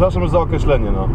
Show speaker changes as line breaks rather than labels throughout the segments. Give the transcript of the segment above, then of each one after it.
przepraszam za określenie, no.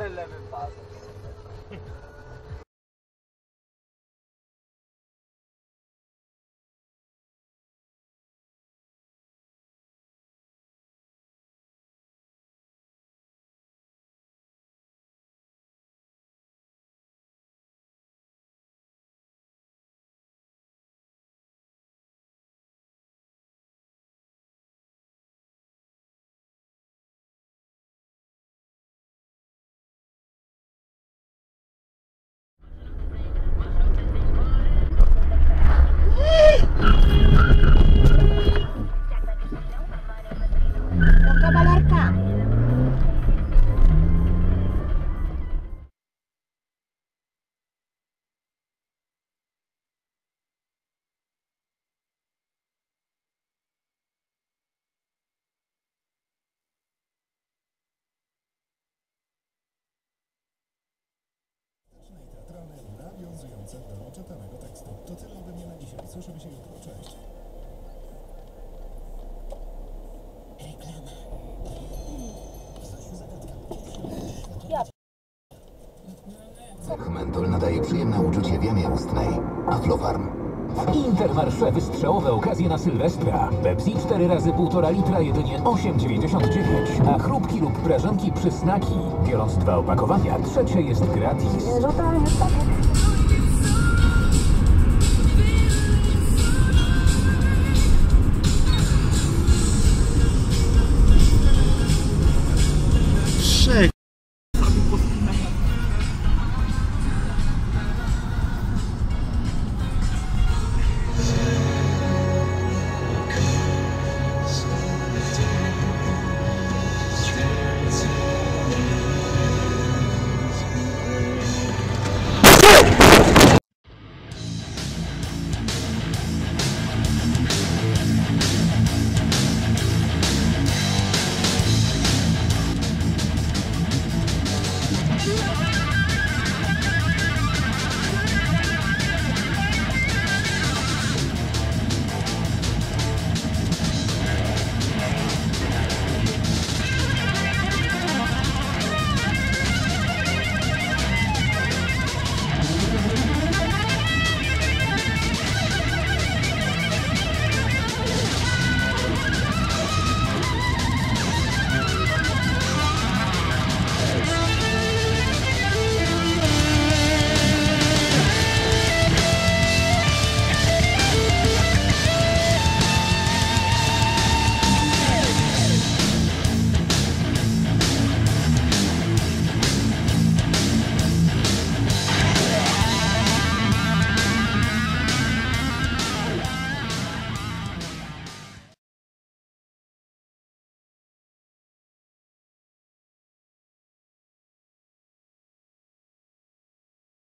Eleven of. Nawiązujące do czytanego tekstu. To tyle ode mnie na dzisiaj. Słyszymy się jutro. Cześć.
Mentol nadaje przyjemne uczucie w jamie ustnej. Aflofarm.
Intermarsze wystrzałowe okazje na Sylwestra. Pepsi 4 razy 1,5 litra jedynie 8,99. A chrupki lub prażanki przysnaki. Biorąc dwa opakowania, trzecie jest gratis.